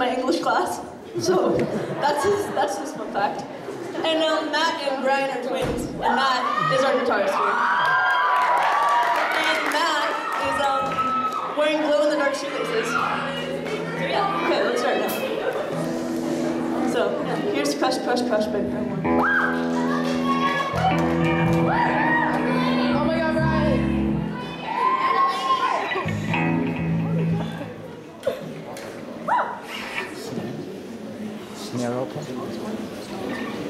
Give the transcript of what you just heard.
my English class. So that's his that's his fun fact. And um, Matt and Brian are twins, and Matt is our guitarist here. And Matt is um wearing glow in the dark shoelaces. So yeah, okay, let's start now. So yeah, here's Crush Crush Crush by Paramore. Open.